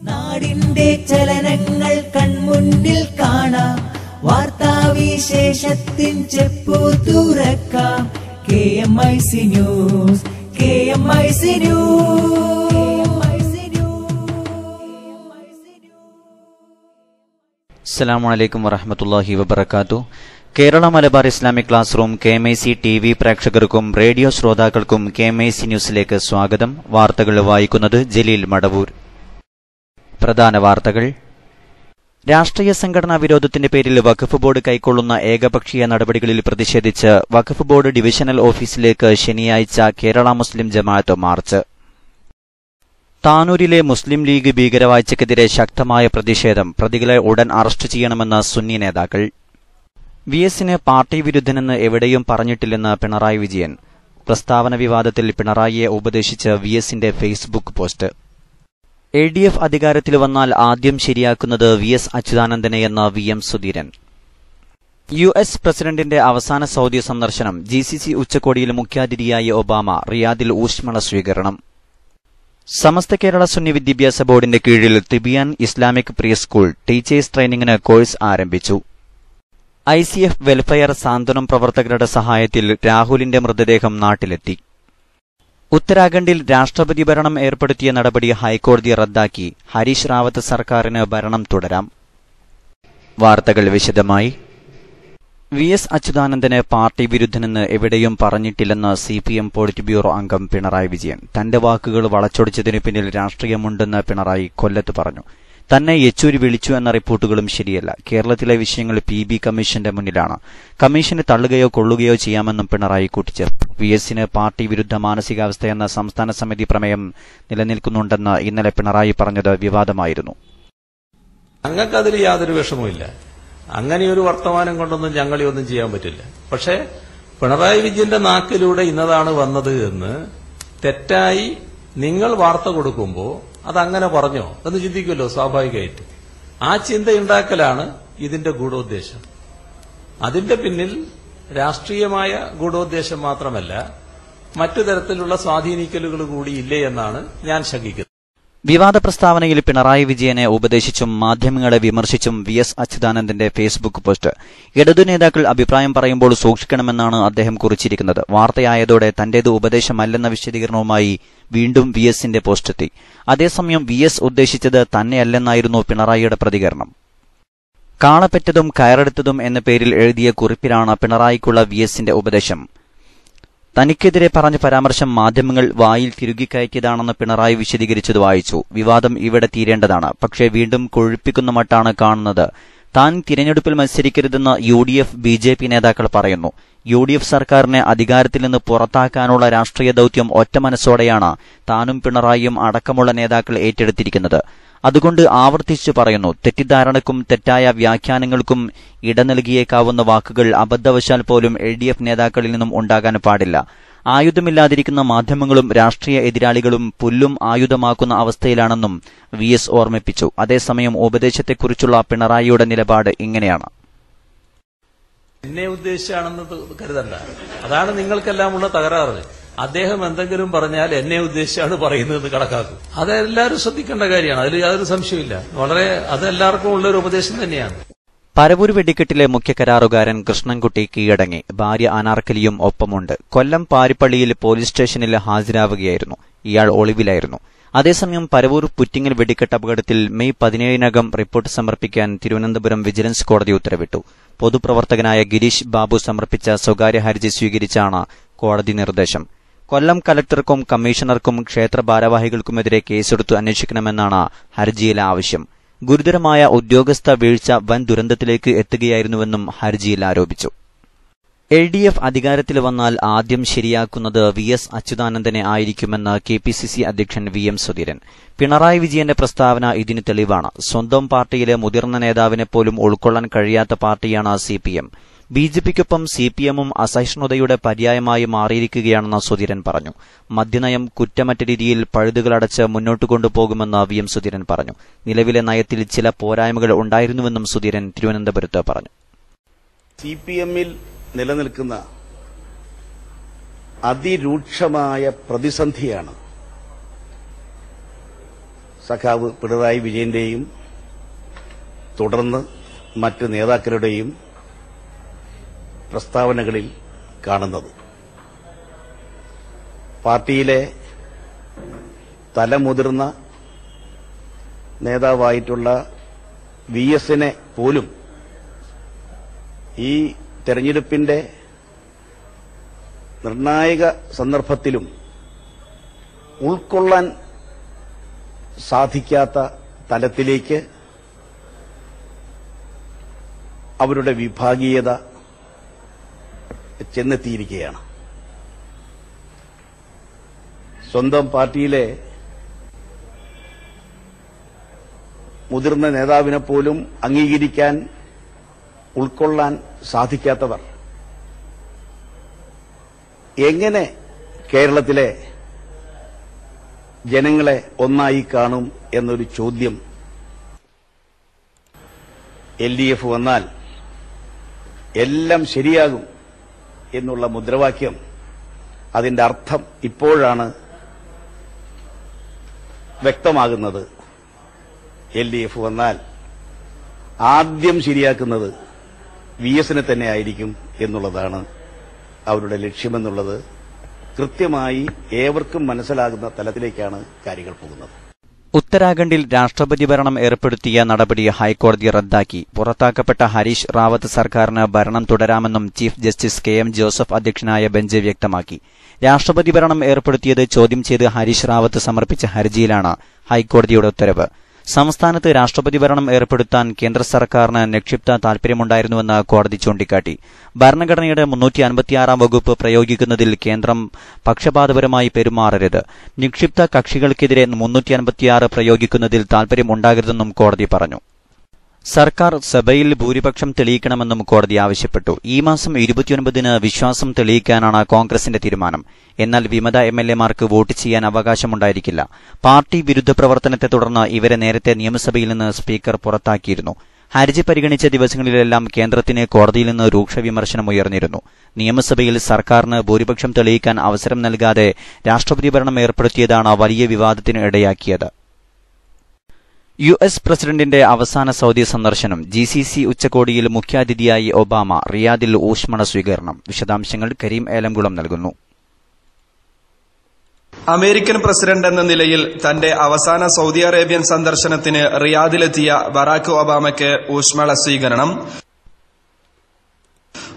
നാടിന്റെ ചലനങ്ങൾ കൺമുന്നിൽ കാണാം വാർത്താവിശേഷത്തിൻ ചെപ്പു തുറക്കാം. K M I C news K M I C news അസ്സലാമു അലൈക്കും വറഹമത്തല്ലാഹി വബർക്കാത്തു Kerala Malabar Islamic classroom K M I C T V പ്രേക്ഷകർക്കും റേഡിയോ ശ്രോതാക്കൾക്കും കെ എം ഐ സി ന്യൂസിലേക്ക് സ്വാഗതം. വാർത്തകൾ വായിക്കുന്നത് ജലീൽ മടവൂർ. പ്രധാന വാർത്തകൾ. രാഷ്ട്രീയ സംഘടനാ വിരോധത്തിന്റെ പേരിൽ വഖഫ് ബോർഡ് കൈക്കൊള്ളുന്ന ഏകപക്ഷീയ നടപടികളിൽ പ്രതിഷേധിച്ച് വഖഫ് ബോർഡ് ഡിവിഷണൽ ഓഫീസിലേക്ക് ശനിയാഴ്ച കേരള മുസ്ലിം ജമാഅത്ത് മാർച്ച്. താനൂരിലെ മുസ്ലിം ലീഗ് ഭീകരവാഴ്ചയ്ക്കെതിരെ ശക്തമായ പ്രതിഷേധം. പ്രതികളെ ഉടൻ അറസ്റ്റ് ചെയ്യണമെന്ന് സുന്നി നേതാക്കൾ. വി എസിന് പാർട്ടി വിരുദ്ധനെന്ന് എവിടെയും പറഞ്ഞിട്ടില്ലെന്ന് പിണറായി വിജയൻ. പ്രസ്താവന വിവാദത്തിൽ പിണറായിയെ ഉപദേശിച്ച് വി എസിന്റെ Facebook post. A D F അധികാരത്തിൽ വന്നാൽ ആദ്യം ശരിയാക്കുന്നത് V S അച്യുതാനന്ദനെയെന്ന് V M Sudheeran. U S പ്രസിഡന്റിന്റെ അവസാന സൗദി സന്ദർശനം ജി സി സി ഉച്ചകോടിയിൽ മുഖ്യാതിഥിയായ ഒബാമ റിയാദിൽ ഊഷ്മള സ്വീകരണം. സമസ്ത കേരള സുന്നി വിദ്യാഭ്യാസ ബോർഡിന്റെ കീഴിൽ Tibyan Islamic pre school teachers ട്രെയിനിങ്ങിന് കോഴ്സ് ആരംഭിച്ചു. ഐ സി എഫ് വെൽഫെയർ സാന്ത്വനം പ്രവർത്തകരുടെ സഹായത്തിൽ രാഹുലിന്റെ മൃതദേഹം നാട്ടിലെത്തി. ഉത്തരാഖണ്ഡിൽ രാഷ്ട്രപതി ഭരണം ഏർപ്പെടുത്തിയ നടപടി ഹൈക്കോടതി റദ്ദാക്കി. ഹരീഷ് റാവത്ത് സർക്കാരിന് ഭരണം തുടരാം. വാർത്തകൾ വിശദമായി. വി എസ് അച്യുതാനന്ദന് പാർട്ടി വിരുദ്ധനെന്ന് എവിടെയും പറഞ്ഞിട്ടില്ലെന്ന് C P M polit bureau അംഗം പിണറായി വിജയൻ. തന്റെ വാക്കുകൾ വളച്ചൊടിച്ചതിനു പിന്നിൽ രാഷ്ട്രീയമുണ്ടെന്ന് പിണറായി കൊല്ലത്ത് പറഞ്ഞു. തന്നെ യെച്ചൂരി വിളിച്ചു എന്ന റിപ്പോർട്ടുകളും ശരിയല്ല. കേരളത്തിലെ വിഷയങ്ങൾ പി ബി കമ്മീഷന്റെ മുന്നിലാണ്. കമ്മീഷന് തള്ളുകയോ കൊള്ളുകയോ ചെയ്യാമെന്നും പിണറായി കൂട്ടിച്ചേർത്തു. വി എസിന് പാർട്ടി വിരുദ്ധ മാനസികാവസ്ഥയെന്ന സംസ്ഥാന സമിതി പ്രമേയം നിലനിൽക്കുന്നുണ്ടെന്ന് ഇന്നലെ പിണറായി പറഞ്ഞത് വിവാദമായിരുന്നു. ഞങ്ങൾക്കതിൽ യാതൊരു വിഷമവുമില്ല അങ്ങനെയൊരു വർത്തമാനം കൊണ്ടൊന്നും ഞങ്ങളെ ഒന്നും ചെയ്യാൻ പറ്റില്ല. പക്ഷേ പിണറായി വിജയന്റെ നാക്കിലൂടെ ഇന്നതാണ് വന്നത് എന്ന് തെറ്റായി നിങ്ങൾ വാർത്ത കൊടുക്കുമ്പോൾ അതങ്ങനെ പറഞ്ഞോ? എന്ന് ചിന്തിക്കുമല്ലോ സ്വാഭാവികമായിട്ട്. ആ ചിന്തയുണ്ടാക്കലാണ് ഇതിന്റെ ഗൂഢോദ്ദേശം. അതിന്റെ പിന്നിൽ രാഷ്ട്രീയമായ ഗൂഢോദ്ദേശം മാത്രമല്ല മറ്റു തരത്തിലുള്ള സ്വാധീനിക്കലുകൾ കൂടി ഇല്ലേ എന്നാണ് ഞാൻ ശങ്കിക്കുന്നത്. വിവാദ പ്രസ്താവനയിൽ പിണറായി വിജയനെ ഉപദേശിച്ചും മാധ്യമങ്ങളെ വിമർശിച്ചും വി എസ് അച്യുതാനന്ദന്റെ ഫേസ്ബുക്ക് പോസ്റ്റ്. ഇടതു നേതാക്കൾ അഭിപ്രായം പറയുമ്പോൾ സൂക്ഷിക്കണമെന്നാണ് അദ്ദേഹം കുറിച്ചിരിക്കുന്നത്. വാർത്തയായതോടെ തന്റേത് ഉപദേശമല്ലെന്ന വിശദീകരണവുമായി വീണ്ടും വി എസിന്റെ പോസ്റ്റെത്തി അതേസമയം വി എസ് ഉദ്ദേശിച്ചത് തന്നെയല്ലെന്നായിരുന്നു പിണറായിയുടെ പ്രതികരണം. കാളപ്പെറ്റതും കയറെടുത്തതും എന്ന പേരിൽ എഴുതിയ കുറിപ്പിലാണ് പിണറായിക്കുള്ള വി എസിന്റെ ഉപദേശം. തനിക്കെതിരെ പറഞ്ഞ പരാമർശം മാധ്യമങ്ങൾ വായിൽ തിരുകിക്കയറ്റിയതാണെന്ന് പിണറായി വിശദീകരിച്ചത് വായിച്ചു. വിവാദം ഇവിടെ തീരേണ്ടതാണ്. പക്ഷേ വീണ്ടും കൊഴുപ്പിക്കുന്ന മട്ടാണ് കാണുന്നത്. താൻ തിരഞ്ഞെടുപ്പിൽ മത്സരിക്കരുതെന്ന് U D F B J P നേതാക്കൾ പറയുന്നു. യു ഡി എഫ് സർക്കാരിനെ അധികാരത്തിൽ നിന്ന് പുറത്താക്കാനുള്ള രാഷ്ട്രീയ ദൌത്യം ഒറ്റ മനസ്സോടെയാണ് താനും പിണറായിയും അടക്കമുള്ള നേതാക്കൾ ഏറ്റെടുത്തിരിക്കുന്നത്. അതുകൊണ്ട് ആവർത്തിച്ചു പറയുന്നു തെറ്റിദ്ധാരണക്കും തെറ്റായ വ്യാഖ്യാനങ്ങൾക്കും ഇട നൽകിയേക്കാവുന്ന വാക്കുകൾ അബദ്ധവശാൽ പോലും എൽ ഡി എഫ് നേതാക്കളിൽ നിന്നും ഉണ്ടാകാൻ പാടില്ല. ആയുധമില്ലാതിരിക്കുന്ന മാധ്യമങ്ങളും രാഷ്ട്രീയ എതിരാളികളും പുല്ലും ആയുധമാക്കുന്ന അവസ്ഥയിലാണെന്നും വി എസ് ഓർമ്മിപ്പിച്ചു. അതേസമയം ഉപദേശത്തെക്കുറിച്ചുള്ള പിണറായിയുടെ നിലപാട് ഇങ്ങനെയാണ്. എന്നെ ഉദ്ദേശിച്ചാണെന്ന് കരുതണ്ട. അതാണ് നിങ്ങൾക്കെല്ലാം ഉള്ള തകരാറ്. അദ്ദേഹം എന്തെങ്കിലും പറഞ്ഞാൽ എന്നെ ഉദ്ദേശിച്ചാണ് പറയുന്നത് കണക്കാക്കും. അത് എല്ലാവരും ശ്രദ്ധിക്കേണ്ട കാര്യമാണ്. അതിൽ യാതൊരു സംശയമില്ല വളരെ അത് എല്ലാവർക്കും ഒരു ഉപദേശം തന്നെയാണ്. പരവൂർ വെടിക്കെട്ടിലെ മുഖ്യ കരാറുകാരൻ കൃഷ്ണൻകുട്ടി കീഴടങ്ങി. ഭാര്യ അനാർക്കലിയും ഒപ്പമുണ്ട്. കൊല്ലം പാരിപ്പള്ളിയിൽ പോലീസ് സ്റ്റേഷനിൽ ഹാജരാവുകയായിരുന്നു. ഇയാൾ ഒളിവിലായിരുന്നു. അതേസമയം പരവൂർ പുറ്റിങ്ങൽ വെടിക്കെട്ട് അപകടത്തിൽ മെയ് പതിനേഴിനകം റിപ്പോർട്ട് സമർപ്പിക്കാൻ തിരുവനന്തപുരം വിജിലൻസ് കോടതി ഉത്തരവിട്ടു. പൊതുപ്രവർത്തകനായ ഗിരീഷ് ബാബു സമർപ്പിച്ച സ്വകാര്യ ഹർജി സ്വീകരിച്ചാണ് കോടതി നിർദ്ദേശം. കൊല്ലം കലക്ടർക്കും കമ്മീഷണർക്കും ക്ഷേത്ര ഭാരവാഹികൾക്കുമെതിരെ കേസെടുത്ത് അന്വേഷിക്കണമെന്നാണ് ഹർജിയിലെ ആവശ്യം. ഗുരുതരമായ ഉദ്യോഗസ്ഥ വീഴ്ച വൻ ദുരന്തത്തിലേക്ക് എത്തുകയായിരുന്നുവെന്നും ഹർജിയിൽ ആരോപിച്ചു. എൽ ഡി എഫ് അധികാരത്തിൽ വന്നാൽ ആദ്യം ശരിയാക്കുന്നത് വി എസ് അച്യുതാനന്ദനെ ആയിരിക്കുമെന്ന് കെ പി സി സി അധ്യക്ഷൻ വി എം സുധീരൻ. പിണറായി വിജയന്റെ പ്രസ്താവന ഇതിന് തെളിവാണ്. സ്വന്തം പാർട്ടിയിലെ മുതിർന്ന നേതാവിനെ പോലും ഉൾക്കൊള്ളാൻ കഴിയാത്ത പാർട്ടിയാണ് C P M. B J പിക്കൊപ്പം C P എമ്മും അസഹിഷ്ണുതയുടെ പര്യായമായി മാറിയിരിക്കുകയാണെന്ന് സുധീരൻ പറഞ്ഞു. മദ്യനയം കുറ്റമറ്റ രീതിയിൽ പഴുതുകളടച്ച് മുന്നോട്ട് കൊണ്ടുപോകുമെന്ന് വി എം സുധീരൻ പറഞ്ഞു. നിലവിലെ നയത്തിൽ ചില പോരായ്മകൾ ഉണ്ടായിരുന്നുവെന്നും സുധീരൻ തിരുവനന്തപുരത്ത് പറഞ്ഞു. സി പി എമ്മിൽ നിലനിൽക്കുന്ന അതിരൂക്ഷമായ പ്രതിസന്ധിയാണ് സഖാവ് പിണറായി വിജയന്റെയും തുടർന്ന് മറ്റ് നേതാക്കളുടെയും പ്രസ്താവനകളിൽ കാണുന്നത്. പാർട്ടിയിലെ തലമുതിർന്ന നേതാവായിട്ടുള്ള വി എസിനെ പോലും ഈ തെരഞ്ഞെടുപ്പിന്റെ നിർണായക സന്ദർഭത്തിലും ഉൾക്കൊള്ളാൻ സാധിക്കാത്ത തലത്തിലേക്ക് അവരുടെ വിഭാഗീയത ചെന്നെത്തിയിരിക്കുകയാണ്. സ്വന്തം പാർട്ടിയിലെ മുതിർന്ന നേതാവിനെ പോലും അംഗീകരിക്കാൻ ഉൾക്കൊള്ളാൻ സാധിക്കാത്തവർ. എങ്ങനെ കേരളത്തിലെ ജനങ്ങളെ ഒന്നായി കാണും എന്നൊരു ചോദ്യം എൽ ഡി എഫ് വന്നാൽ എല്ലാം ശരിയാകും. എന്നുള്ള മുദ്രാവാക്യം. അതിന്റെ അർത്ഥം ഇപ്പോഴാണ് വ്യക്തമാകുന്നത്. എൽ ഡി എഫ് വന്നാൽ ആദ്യം ശരിയാക്കുന്നത് വി എസിനെ തന്നെ ആയിരിക്കും എന്നുള്ളതാണ് അവരുടെ ലക്ഷ്യമെന്നുള്ളത്. കൃത്യമായി ഏവർക്കും മനസ്സിലാകുന്ന തലത്തിലേക്കാണ് കാര്യങ്ങൾ പോകുന്നത്. ഉത്തരാഖണ്ഡിൽ രാഷ്ട്രപതി ഭരണം ഏർപ്പെടുത്തിയ നടപടി ഹൈക്കോടതി റദ്ദാക്കി. പുറത്താക്കപ്പെട്ട ഹരീഷ് റാവത്ത് സർക്കാരിന് ഭരണം തുടരാമെന്നും chief justice K M Joseph അധ്യക്ഷനായ ബെഞ്ച് വ്യക്തമാക്കി. രാഷ്ട്രപതി ഭരണം ഏർപ്പെടുത്തിയത് ചോദ്യം ചെയ്ത് ഹരീഷ് റാവത്ത് സമർപ്പിച്ച ഹർജിയിലാണ് ഹൈക്കോടതിയുടെ ഉത്തരവ്. സംസ്ഥാനത്ത് രാഷ്ട്രപതി ഭരണം ഏർപ്പെടുത്താൻ കേന്ദ്ര സർക്കാരിന് നിക്ഷിപ്ത താൽപര്യമുണ്ടായിരുന്നുവെന്ന് കോടതി ചൂണ്ടിക്കാട്ടി. ഭരണഘടനയുടെ മുന്നൂറ്റി അൻപത്തിയാറാം വകുപ്പ് പ്രയോഗിക്കുന്നതിൽ കേന്ദ്രം പക്ഷപാതപരമായി പെരുമാറരുത്. നിക്ഷിപ്ത കക്ഷികൾക്കെതിരെ മുന്നൂറ്റി അൻപത്തിയാറ് പ്രയോഗിക്കുന്നതിൽ താൽപര്യമുണ്ടാകരുതെന്നും കോടതി പറഞ്ഞു. സർക്കാർ സഭയിൽ ഭൂരിപക്ഷം തെളിയിക്കണമെന്നും കോടതി ആവശ്യപ്പെട്ടു. ഈ മാസം ഇരുപത്തിയൊൻപതിന് വിശ്വാസം തെളിയിക്കാനാണ് കോൺഗ്രസിന്റെ തീരുമാനം. എന്നാൽ വിമത എം എൽ വോട്ട് ചെയ്യാൻ അവകാശമുണ്ടായിരിക്കില്ല. പാർട്ടി വിരുദ്ധ പ്രവർത്തനത്തെ തുടർന്ന് ഇവരെ നേരത്തെ നിയമസഭയിൽ നിന്ന് സ്പീക്കർ പുറത്താക്കിയിരുന്നു. ഹർജി പരിഗണിച്ച ദിവസങ്ങളിലെല്ലാം കേന്ദ്രത്തിന് കോടതിയിൽ നിന്ന് രൂക്ഷ വിമർശനം ഉയർന്നിരുന്നു. നിയമസഭയിൽ സർക്കാരിന് ഭൂരിപക്ഷം തെളിയിക്കാൻ അവസരം നൽകാതെ രാഷ്ട്രപതി ഭരണം ഏർപ്പെടുത്തിയതാണ് വലിയ വിവാദത്തിന് ഇടയാക്കിയത്. യു എസ് പ്രസിഡന്റിന്റെ അവസാന സൗദി സന്ദർശനം ജി സി സി ഉച്ചകോടിയിൽ മുഖ്യാതിഥിയായി ഒബാമ റിയാദിൽ ഊഷ്മണ സ്വീകരണം. വിശദാംശങ്ങൾ കരീം ഏലംകുളം നൽകുന്നു. അമേരിക്കൻ പ്രസിഡന്റ് എന്ന നിലയിൽ തന്റെ അവസാന സൗദി അറേബ്യൻ സന്ദർശനത്തിന് റിയാദിലെത്തിയ ബറാക്ക് ഒബാമയ്ക്ക് ഊഷ്മള സ്വീകരണം.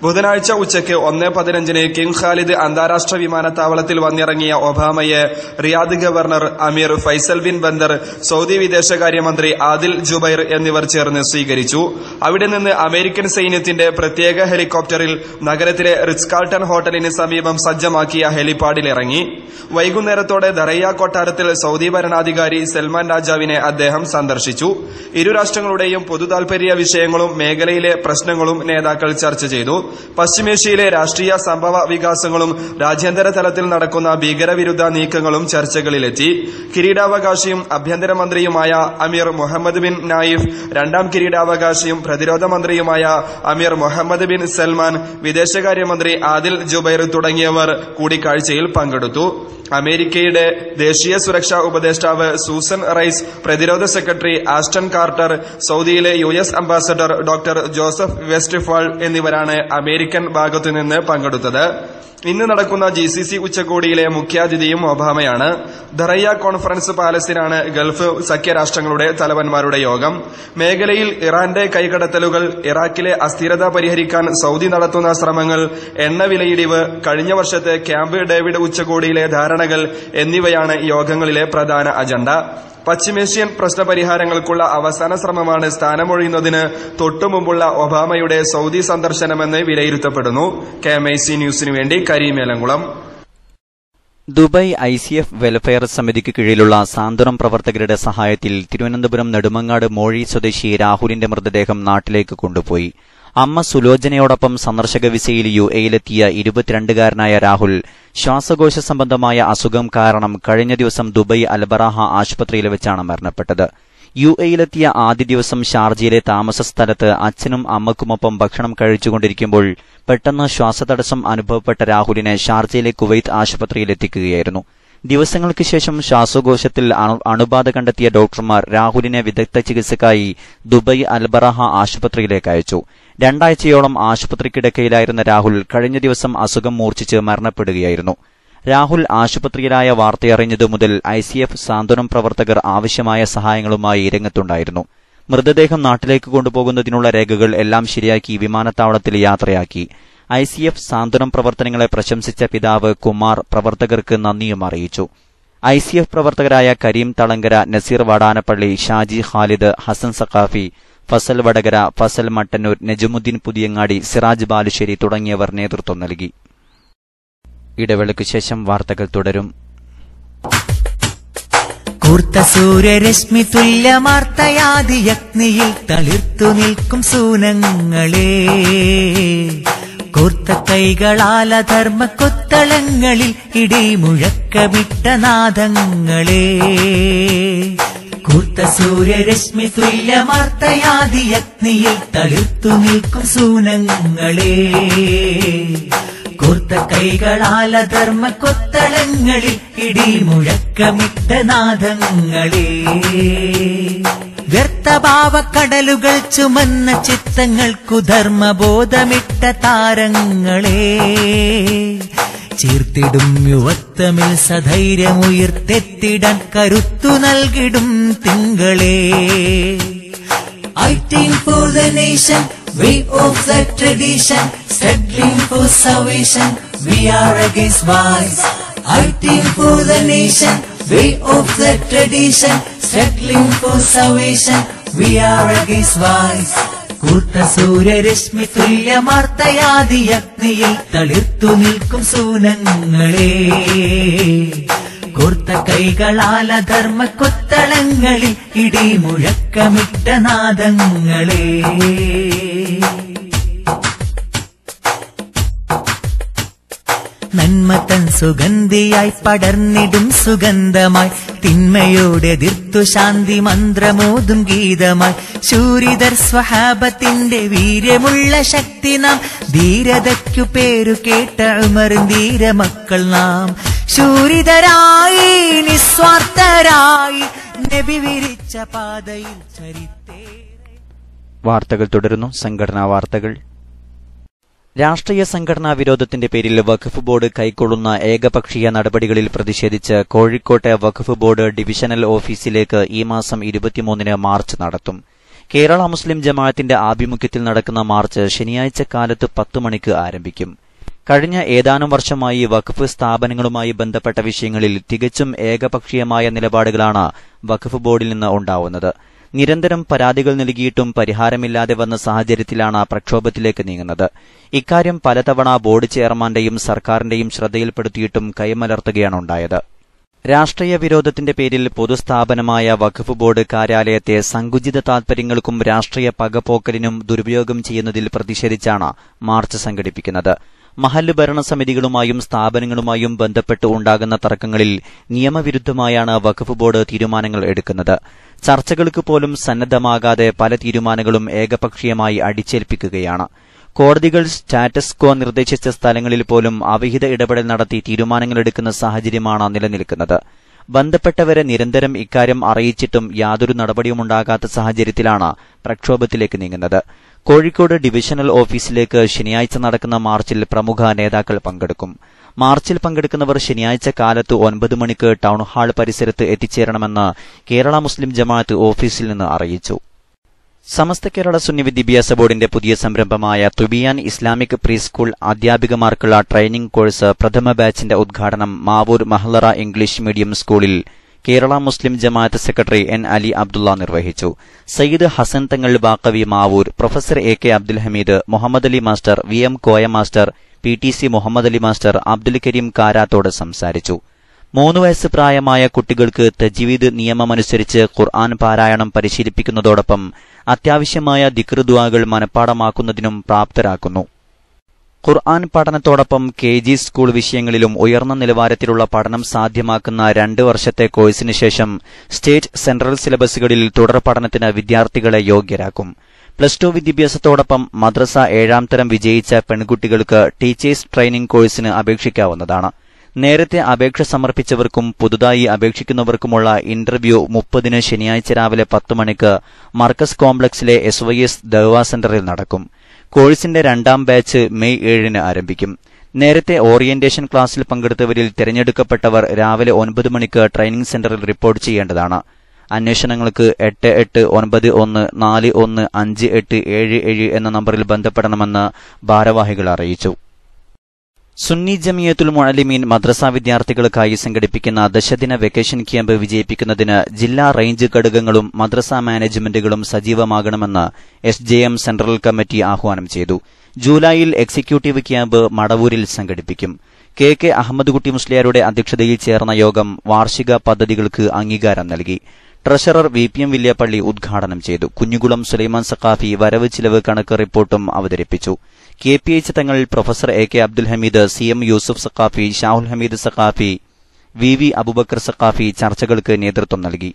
ബുധനാഴ്ച ഉച്ചയ്ക്ക് ഒന്ന് പതിനഞ്ചിന് കിങ് ഖാലിദ് അന്താരാഷ്ട്ര വിമാനത്താവളത്തിൽ വന്നിറങ്ങിയ ഒബാമയെ Riyadh governor Amir Faisal bin Bandar Saudi വിദേശകാര്യമന്ത്രി ആദിൽ ജുബൈർ എന്നിവർ ചേർന്ന് സ്വീകരിച്ചു. അവിടെ നിന്ന് അമേരിക്കൻ സൈന്യത്തിന്റെ പ്രത്യേക ഹെലികോപ്റ്ററിൽ നഗരത്തിലെ റിറ്റ്സ് കാൾട്ടൺ ഹോട്ടലിന് സമീപം സജ്ജമാക്കിയ ഹെലിപാഡിലിറങ്ങി. വൈകുന്നേരത്തോടെ ദറയ്യ കൊട്ടാരത്തിൽ സൗദി ഭരണാധികാരി സൽമാൻ രാജാവിനെ അദ്ദേഹം സന്ദർശിച്ചു. ഇരു രാഷ്ട്രങ്ങളുടെയും പൊതുതാൽപര്യ വിഷയങ്ങളും മേഖലയിലെ പ്രശ്നങ്ങളും നേതാക്കൾ ചർച്ച ചെയ്തു. പശ്ചിമേഷ്യയിലെ രാഷ്ട്രീയ സംഭവ വികാസങ്ങളും രാജ്യാന്തര തലത്തിൽ നടക്കുന്ന ഭീകരവിരുദ്ധ നീക്കങ്ങളും ചർച്ചകളിലെത്തി. കിരീടാവകാശിയും ആഭ്യന്തരമന്ത്രിയുമായ അമീർ മുഹമ്മദ് ബിൻ നായിഫ് രണ്ടാം കിരീടാവകാശിയും പ്രതിരോധ മന്ത്രിയുമായ അമീർ മുഹമ്മദ് ബിൻ സൽമാൻ വിദേശകാര്യമന്ത്രി ആദിൽ ജുബൈർ തുടങ്ങിയവർ കൂടിക്കാഴ്ചയിൽ പങ്കെടുത്തു. അമേരിക്കയുടെ ദേശീയ സുരക്ഷാ ഉപദേഷ്ടാവ് സൂസൻ റൈസ് പ്രതിരോധ secretary Ashton Carter സൌദിയിലെ U S ambassador doctor Joseph Westphal എന്നിവരാണ് അമേരിക്കൻ ഭാഗത്തുനിന്ന് പങ്കെടുത്തത്. ഇന്ന് നടക്കുന്ന ജി സി സി ഉച്ചകോടിയിലെ മുഖ്യാതിഥിയും ഒബാമയാണ്. ധറയ്യ കോൺഫറൻസ് പാലസിലാണ് ഗൾഫ് സഖ്യരാഷ്ട്രങ്ങളുടെ തലവന്മാരുടെ യോഗം. മേഖലയിൽ ഇറാന്റെ കൈകടത്തലുകൾ ഇറാഖിലെ അസ്ഥിരത പരിഹരിക്കാൻ സൌദി നടത്തുന്ന ശ്രമങ്ങൾ എണ്ണവിലയിടിവ് കഴിഞ്ഞ വർഷത്തെ ക്യാമ്പ് ഡേവിഡ് ഉച്ചകോടിയിലെ ധാരണകൾ എന്നിവയാണ് യോഗങ്ങളിലെ പ്രധാന അജണ്ട. പശ്ചിമേഷ്യൻ പ്രശ്നപരിഹാരങ്ങൾക്കുള്ള അവസാന ശ്രമമാണ് സ്ഥാനമൊഴിയുന്നതിന് തൊട്ടുമുമ്പുള്ള ഒബാമയുടെ സൗദി സന്ദർശനമെന്ന് വിലയിരുത്തപ്പെടുന്നു. കെഎംഐസി ന്യൂസിനു വേണ്ടി Kareemelamkulam Dubai I C F welfare സമിതിക്ക് കീഴിലുള്ള സാന്ത്വനം പ്രവർത്തകരുടെ സഹായത്തിൽ തിരുവനന്തപുരം നെടുമങ്ങാട് മോഴി സ്വദേശി രാഹുലിന്റെ മൃതദേഹം നാട്ടിലേക്ക് കൊണ്ടുപോയി. അമ്മ സുലോചനയോടൊപ്പം സന്ദർശക വിസയിൽ യു എയിലെത്തിയ ഇരുപത്തിരണ്ടുകാരനായ രാഹുൽ ശ്വാസകോശ സംബന്ധമായ അസുഖം കാരണം കഴിഞ്ഞ ദിവസം ദുബൈ അൽബറാഹ ആശുപത്രിയിൽ വെച്ചാണ് മരണപ്പെട്ടത്. യു എയിലെത്തിയ ആദ്യ ദിവസം ഷാർജയിലെ താമസ സ്ഥലത്ത് അച്ഛനും അമ്മക്കുമൊപ്പം ഭക്ഷണം കഴിച്ചുകൊണ്ടിരിക്കുമ്പോൾ പെട്ടെന്ന് ശ്വാസതടസ്സം അനുഭവപ്പെട്ട രാഹുലിനെ ഷാർജയിലെ കുവൈത്ത് ആശുപത്രിയിൽ എത്തിക്കുകയായിരുന്നു. ദിവസങ്ങൾക്ക് ശേഷം ശ്വാസകോശത്തിൽ അണു- അണുബാധ കണ്ടെത്തിയ ഡോക്ടർമാർ രാഹുലിനെ വിദഗ്ധ ചികിത്സയ്ക്കായി ദുബൈ അൽബറഹ ആശുപത്രിയിലേക്ക് അയച്ചു. രണ്ടാഴ്ചയോളം ആശുപത്രി കിടക്കയിലായിരുന്ന രാഹുൽ കഴിഞ്ഞ ദിവസം അസുഖം മൂർച്ഛിച്ച് മരണപ്പെടുകയായിരുന്നു. രാഹുൽ ആശുപത്രിയിലായ വാർത്തയറിഞ്ഞതു മുതൽ ഐ സി എഫ് സാന്ത്വനം പ്രവർത്തകർ ആവശ്യമായ സഹായങ്ങളുമായി രംഗത്തുണ്ടായിരുന്നു. മൃതദേഹം നാട്ടിലേക്ക് കൊണ്ടുപോകുന്നതിനുള്ള രേഖകൾ എല്ലാം ശരിയാക്കി വിമാനത്താവളത്തിൽ യാത്രയാക്കി. ഐ സി എഫ് സാന്ത്വനം പ്രവർത്തനങ്ങളെ പ്രശംസിച്ച പിതാവ് കുമാർ പ്രവർത്തകർക്ക് നന്ദിയും അറിയിച്ചു. ഐ സി എഫ് പ്രവർത്തകരായ കരീം തളങ്കര നസീർ വാടാനപ്പള്ളി ഷാജി ഖാലിദ് ഹസൻ സഖാഫി ഫസൽ വടകര ഫസൽ മട്ടന്നൂർ നജമുദ്ദീൻ പുതിയങ്ങാടി സിറാജ് ബാലുശ്ശേരി തുടങ്ങിയവർ നേതൃത്വം നൽകി. ഇടവേളയ്ക്കു ശേഷം വാർത്തകൾ തുടരും. കൂർത്ത സൂര്യരശ്മി തുല്യമാർത്തയാദിയഗ്നിയിൽ തളിർത്തു നിൽക്കും സൂനങ്ങളെ. കൂർത്ത കൈകളാല ധർമ്മ കൊത്തളങ്ങളിൽ ഇടിമുഴക്കമിട്ട നാദങ്ങളെ. കൂർത്ത സൂര്യരശ്മി തുല്യമാർത്തയാദിയഗ്നിയിൽ തളിർത്തു നിൽക്കും സൂനങ്ങളെ. കൂർത്ത കൈകളാല ധർമ്മ കൊത്തളങ്ങളിൽ ഇടിമുഴക്കമിട്ട നാദങ്ങളെ. വ്യർത്ഥഭാവക്കടലുകൾ ചുമന്ന ചിത്തങ്ങൾക്കു ധർമ്മബോധമിട്ട താരങ്ങളെ ചീർത്തിടും യുവത്വമിൽ സധൈര്യമുയർത്തെത്തിടാൻ കരുത്തു നൽകിടും തിങ്കളേ Fighting for the nation, we of the tradition, struggling for salvation, we are against vice. Fighting for the nation, we of the tradition, settling for salvation, we are against vice. കൂർത്ത സൂര്യരശ്മി തുല്യമാർത്തയാതി അഗ്നിയിൽ തളിർത്തു നിൽക്കും സൂനങ്ങളെ. കൂർത്ത കൈകളാല ധർമ്മ കൊത്തളങ്ങളിൽ ഇടി മുഴക്കമിട്ട നാദങ്ങളെ. നന്മ തൻ സുഗന്ധിയായി പടർന്നിടും സുഗന്ധമായി. തിന്മയോടെ എതിർത്തു ശാന്തി മന്ത്രമോതും ഗീതമായി. ശൂരിതർ സ്വഹാബത്തിന്റെ വീര്യമുള്ള ശക്തി നാം. ധീരതയ്ക്കു പേരു കേട്ട ഉമറും ധീരമക്കൾ നാം. ശൂരിതരായി നിസ്വാർത്ഥരായി നബി വിരിച്ച പാതയിൽ ചരിത്തേ. വാർത്തകൾ തുടരുന്നു. സംഘടനാ വാർത്തകൾ രാഷ്ട്രീയ സംഘടനാ വിരോധത്തിന്റെ പേരിൽ വഖഫ് ബോർഡ് കൈക്കൊള്ളുന്ന ഏകപക്ഷീയ നടപടികളിൽ പ്രതിഷേധിച്ച് കോഴിക്കോട്ടെ വഖഫ് ബോർഡ് ഡിവിഷണൽ ഓഫീസിലേക്ക് ഈ മാസം ഇരുപത്തിമൂന്നിന് മാർച്ച് നടത്തും. കേരള മുസ്ലിം ജമാഅത്തിന്റെ ആഭിമുഖ്യത്തിൽ നടക്കുന്ന മാർച്ച് ശനിയാഴ്ച കാലത്ത് പത്ത് മണിക്ക് ആരംഭിക്കും. കഴിഞ്ഞ ഏതാനും വർഷമായി വഖഫ് സ്ഥാപനങ്ങളുമായി ബന്ധപ്പെട്ട വിഷയങ്ങളിൽ തികച്ചും ഏകപക്ഷീയമായ നിലപാടുകളാണ് വഖഫ് ബോർഡിൽ നിന്ന് ഉണ്ടാവുന്നത്. നിരന്തരം പരാതികൾ നൽകിയിട്ടും പരിഹാരമില്ലാതെ വന്ന സാഹചര്യത്തിലാണ് പ്രക്ഷോഭത്തിലേക്ക് നീങ്ങുന്നത്. ഇക്കാര്യം പലതവണ ബോർഡ് ചെയർമാന്റെയും സർക്കാരിന്റെയും ശ്രദ്ധയിൽപ്പെടുത്തിയിട്ടും കൈമലർത്തുകയാണ് ഉണ്ടായത് രാഷ്ട്രീയ വിരോധത്തിന്റെ പേരിൽ പൊതുസ്ഥാപനമായ വഖഫ് ബോർഡ് കാര്യാലയത്തെ സങ്കുചിത താൽപര്യങ്ങൾക്കും രാഷ്ട്രീയ പകപോക്കലിനും ദുരുപയോഗം ചെയ്യുന്നതിൽ പ്രതിഷേധിച്ചാണ് മാർച്ച് സംഘടിപ്പിക്കുന്നത്. മഹല്ല് ഭരണസമിതികളുമായും സ്ഥാപനങ്ങളുമായും ബന്ധപ്പെട്ട് ഉണ്ടാകുന്ന തർക്കങ്ങളിൽ നിയമവിരുദ്ധമായാണ് വഖഫ് ബോർഡ് തീരുമാനങ്ങൾ എടുക്കുന്നത്. ചർച്ചകൾക്ക് പോലും സന്നദ്ധമാകാതെ പല തീരുമാനങ്ങളും ഏകപക്ഷീയമായി അടിച്ചേൽപ്പിക്കുകയാണ്. കോടതികൾ സ്റ്റാറ്റസ് കോ നിർദ്ദേശിച്ച സ്ഥലങ്ങളിൽ പോലും അവിഹിത ഇടപെടൽ നടത്തി തീരുമാനങ്ങളെടുക്കുന്ന സാഹചര്യമാണ് നിലനിൽക്കുന്നത്. ബന്ധപ്പെട്ടവരെ നിരന്തരം ഇക്കാര്യം അറിയിച്ചിട്ടും യാതൊരു നടപടിയുമുണ്ടാകാത്ത സാഹചര്യത്തിലാണ് പ്രക്ഷോഭത്തിലേക്ക് നീങ്ങുന്നത്. കോഴിക്കോട് ഡിവിഷണൽ ഓഫീസിലേക്ക് ശനിയാഴ്ച നടക്കുന്ന മാർച്ചിൽ പ്രമുഖ നേതാക്കൾ പങ്കെടുക്കും. മാർച്ചിൽ പങ്കെടുക്കുന്നവർ ശനിയാഴ്ച കാലത്ത് ഒൻപത് മണിക്ക് ടൗൺ ഹാൾ പരിസരത്ത് എത്തിച്ചേരണമെന്ന് കേരള മുസ്ലിം ജമാഅത്ത് ഓഫീസിൽ നിന്ന് അറിയിച്ചു. സമസ്ത കേരള സുന്നി വിദ്യാഭ്യാസ ബോർഡിന്റെ പുതിയ സംരംഭമായ തുബിയാൻ ഇസ്ലാമിക് പ്രീ സ്കൂൾ അധ്യാപികമാർക്കുള്ള ട്രെയിനിംഗ് കോഴ്സ് പ്രഥമ ബാച്ചിന്റെ ഉദ്ഘാടനം മാവൂർ മഹ്ലറ ഇംഗ്ലീഷ് മീഡിയം സ്കൂളിൽ കേരള മുസ്ലിം ജമാഅത്ത് സെക്രട്ടറി എൻ അലി അബ്ദുള്ള നിർവഹിച്ചു. Sayyid Hasan Thangal Baqavi Mavoor professor A K Abdul Hameed Muhammad Ali master V M Koya master P T C Muhammad Ali master Abdul Kareem Karathode സംസാരിച്ചു. മൂന്ന് വയസ്സ് പ്രായമായ കുട്ടികൾക്ക് തജ്വീദ് നിയമമനുസരിച്ച് ഖുർആൻ പാരായണം പരിശീലിപ്പിക്കുന്നതോടൊപ്പം അത്യാവശ്യമായ ദിക്റുദ്വാകൾ മനഃപ്പാടമാക്കുന്നതിനും പ്രാപ്തരാക്കുന്നു. ഖുർആൻ പഠനത്തോടൊപ്പം കെ ജി സ്കൂൾ വിഷയങ്ങളിലും ഉയർന്ന നിലവാരത്തിലുള്ള പഠനം സാധ്യമാക്കുന്ന രണ്ട് വർഷത്തെ കോഴ്സിന് ശേഷം സ്റ്റേറ്റ് സെൻട്രൽ സിലബസുകളിൽ തുടർ പഠനത്തിന് വിദ്യാർത്ഥികളെ യോഗ്യരാക്കും. പ്ലസ് ടു വിദ്യാഭ്യാസത്തോടൊപ്പം മദ്രസ ഏഴാം തരം വിജയിച്ച പെൺകുട്ടികൾക്ക് ടീച്ചേഴ്സ് ട്രെയിനിംഗ് കോഴ്സിന് അപേക്ഷിക്കാവുന്നതാണ്. നേരത്തെ അപേക്ഷ സമർപ്പിച്ചവർക്കും പുതുതായി അപേക്ഷിക്കുന്നവർക്കുമുള്ള ഇന്റർവ്യൂ മുപ്പതിന് ശനിയാഴ്ച രാവിലെ പത്ത് മണിക്ക് മർക്കസ് കോംപ്ലക്സിലെ എസ് വൈ എസ് സെന്ററിൽ നടക്കും. കോഴ്സിന്റെ രണ്ടാം ബാച്ച് മെയ് ഏഴിന് ആരംഭിക്കും. നേരത്തെ ഓറിയന്റേഷൻ ക്ലാസ്സിൽ പങ്കെടുത്തവരിൽ തിരഞ്ഞെടുക്കപ്പെട്ടവർ രാവിലെ ഒൻപത് മണിക്ക് ട്രെയിനിംഗ് സെന്ററിൽ റിപ്പോർട്ട് ചെയ്യേണ്ടതാണ്. അന്വേഷണങ്ങൾക്ക് എട്ട് എട്ട് ഒൻപത് ഒന്ന് നാല് ഒന്ന് അഞ്ച് എട്ട് ഏഴ് ഏഴ് എന്ന നമ്പറിൽ ബന്ധപ്പെടണമെന്ന് ഭാരവാഹികൾ അറിയിച്ചു. സുന്നി ജമിയത്തുൽ മുഅലിമീൻ മദ്രസ വിദ്യാർത്ഥികൾക്കായി സംഘടിപ്പിക്കുന്ന ദശദിന വെക്കേഷൻ ക്യാമ്പ് വിജയിപ്പിക്കുന്നതിന് ജില്ലാ റേഞ്ച് ഘടകങ്ങളും മദ്രസ മാനേജ്മെന്റുകളും സജീവമാകണമെന്ന് S J M central committee ആഹ്വാനം ചെയ്തു. ജൂലൈയിൽ എക്സിക്യൂട്ടീവ് ക്യാമ്പ് മടവൂരിൽ സംഘടിപ്പിക്കും. കെ കെ അഹമ്മദ്കുട്ടി മുസ്ലിയാരുടെ അധ്യക്ഷതയിൽ ചേർന്ന യോഗം വാർഷിക പദ്ധതികൾക്ക് അംഗീകാരം നൽകി. Treasurer V P M Villiappally ഉദ്ഘാടനം ചെയ്തു. കുഞ്ഞുകുളം സുലൈമാൻ സഖാഫി വരവ് ചിലവ് കണക്ക് റിപ്പോർട്ടും അവതരിപ്പിച്ചു. K P H Thangal professor A K Abdul Hameed C M Yusuf Saqafi Shahul Hameed Saqafi V V Abubacker Saqafi ചർച്ചകൾക്ക് നേതൃത്വം നൽകി.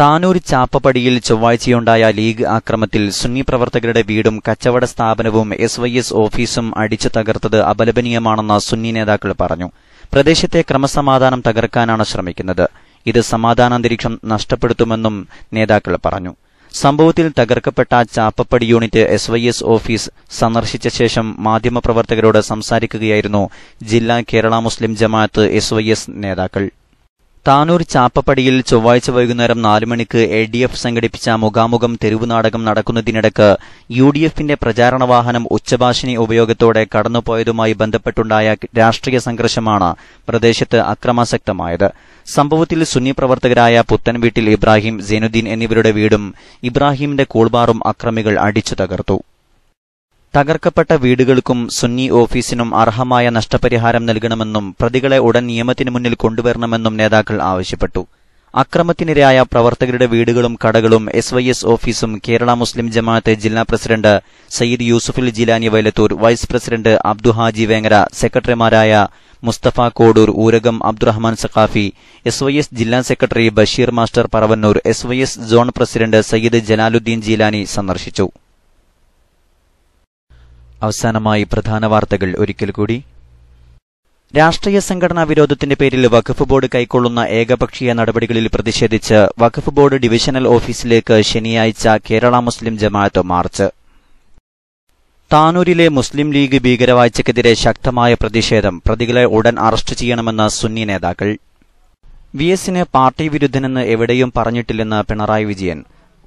താനൂർ ചാപ്പപ്പടിയിൽ ചൊവ്വാഴ്ചയുണ്ടായ ലീഗ് ആക്രമത്തിൽ സുന്നി പ്രവർത്തകരുടെ വീടും കച്ചവട സ്ഥാപനവും എസ് വൈ എസ് ഓഫീസും അടിച്ചു തകർത്തത് അപലപനീയമാണെന്ന് സുന്നി നേതാക്കൾ പറഞ്ഞു. പ്രദേശത്തെ ക്രമസമാധാനം തകർക്കാനാണ് ശ്രമിക്കുന്നത്. ഇത് സമാധാനാന്തരീക്ഷം നഷ്ടപ്പെടുത്തുമെന്നും നേതാക്കൾ പറഞ്ഞു. സംഭവത്തിൽ തകർക്കപ്പെട്ട Chappappadi unit S Y S office സന്ദർശിച്ച ശേഷം മാധ്യമപ്രവർത്തകരോട് സംസാരിക്കുകയായിരുന്നു ജില്ലാ Kerala Muslim Jamaath S Y S നേതാക്കൾ. താനൂർ ചാപ്പപ്പടിയിൽ ചൊവ്വാഴ്ച വൈകുന്നേരം നാലു മണിക്ക് എ ഡി എഫ് സംഘടിപ്പിച്ച മുഖാമുഖം തെരുവു നാടകം നടക്കുന്നതിനിടക്ക് യു ഡി എഫിന്റെ പ്രചാരണ വാഹനം ഉച്ചഭാഷിണി ഉപയോഗത്തോടെ കടന്നുപോയതുമായി ബന്ധപ്പെട്ടുണ്ടായ രാഷ്ട്രീയ സംഘർഷമാണ് പ്രദേശത്ത് അക്രമാസക്തമായത്. സംഭവത്തിൽ സുന്നി പ്രവർത്തകരായ പുത്തൻവീട്ടിൽ ഇബ്രാഹിം സൈനുദ്ദീൻ എന്നിവരുടെ വീടും ഇബ്രാഹിമിന്റെ കൂൾബാറും അക്രമികൾ അടിച്ചു തകർത്തു തകർക്കപ്പെട്ട വീടുകൾക്കും സുന്നി ഓഫീസിനും അർഹമായ നഷ്ടപരിഹാരം നൽകണമെന്നും പ്രതികളെ ഉടൻ നിയമത്തിന് മുന്നിൽ കൊണ്ടുവരണമെന്നും നേതാക്കൾ ആവശ്യപ്പെട്ടു. അക്രമത്തിനിരയായ പ്രവർത്തകരുടെ വീടുകളും കടകളും എസ് വൈ എസ് ഓഫീസും കേരള മുസ്ലിം ജമാഅത്ത് ജില്ലാ president Sayyid Yusuful Jilani Vailathur vice president Abduhaji Vengara സെക്രട്ടറിമാരായ Musthafa Kodur Oorakam Abdurahman Saqafi S Y S ജില്ലാ secretary Basheer master Paravannur S Y S zone president Sayyid Jalaluddin Jilani സന്ദർശിച്ചു. അവസാനമായി പ്രധാന വാർത്തകൾ ഒരിക്കൽ കൂടി. രാഷ്ട്രീയ സംഘടനാ വിരോധത്തിന്റെ പേരിൽ വഖഫ് ബോർഡ് കൈക്കൊള്ളുന്ന ഏകപക്ഷീയ നടപടികളിൽ പ്രതിഷേധിച്ച് വഖഫ് ബോർഡ് ഡിവിഷണൽ ഓഫീസിലേക്ക് ശനിയാഴ്ച കേരള മുസ്ലിം ജമാഅത്ത് മാർച്ച്. താനൂരിലെ മുസ്ലിം ലീഗ് ഭീകരവാഴ്ചയ്ക്കെതിരെ ശക്തമായ പ്രതിഷേധം പ്രതികളെ ഉടൻ അറസ്റ്റ് ചെയ്യണമെന്ന് സുന്നി നേതാക്കൾ. വി എസിന് പാർട്ടി വിരുദ്ധനെന്ന് എവിടെയും പറഞ്ഞിട്ടില്ലെന്ന് പിണറായി വിജയൻ.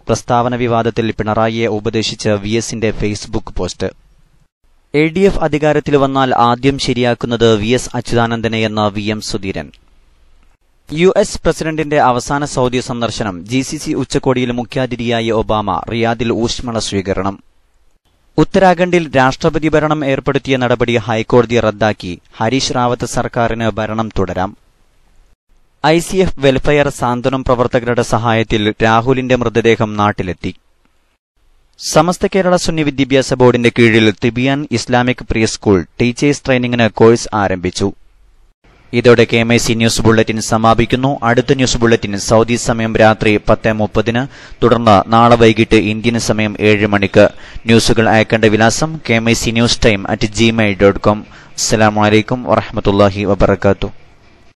പ്രസ്താവന വിവാദത്തിൽ പിണറായിയെ ഉപദേശിച്ച് വി എസിന്റെ Facebook post. A D F അധികാരത്തിൽ വന്നാൽ ആദ്യം ശരിയാക്കുന്നത് V S അച്യുതാനന്ദനെയെന്ന് V M Sudheeran. U S പ്രസിഡന്റിന്റെ അവസാന സൗദി സന്ദർശനം ജി സി സി ഉച്ചകോടിയിൽ മുഖ്യാതിഥിയായ ഒബാമ റിയാദിൽ ഊഷ്മള സ്വീകരണം. ഉത്തരാഖണ്ഡിൽ രാഷ്ട്രപതി ഭരണം ഏർപ്പെടുത്തിയ നടപടി ഹൈക്കോടതി റദ്ദാക്കി. ഹരീഷ് റാവത്ത് സർക്കാരിന് ഭരണം തുടരാം. ഐ സി എഫ് വെൽഫെയർ സാന്ത്വനം പ്രവർത്തകരുടെ സഹായത്തിൽ രാഹുലിന്റെ മൃതദേഹം നാട്ടിലെത്തി. സമസ്ത കേരള സുന്നി വിദ്യാഭ്യാസ ബോർഡിന്റെ കീഴിൽ Tibyan Islamic pre school teachers ട്രെയിനിങ്ങിന് കോഴ്സ് ആരംഭിച്ചു. ഇതോടെ K M I C news bulletin സമാപിക്കുന്നു. അടുത്ത ന്യൂസ് ബുള്ളറ്റിൻ സൗദി സമയം രാത്രി പത്ത് മുപ്പതിന്. തുടർന്ന് നാളെ വൈകിട്ട് ഇന്ത്യൻ സമയം ഏഴ് മണിക്ക്. ന്യൂസുകൾ അയക്കേണ്ട വിലാസം K M I C news time at Gmail dot com. അസ്സലാമലൈക്കും വറഹമത്തല്ലാഹി വബർക്കാത്തു